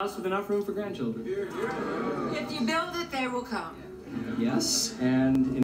house with enough room for grandchildren. If you build it, they will come. Yes, and in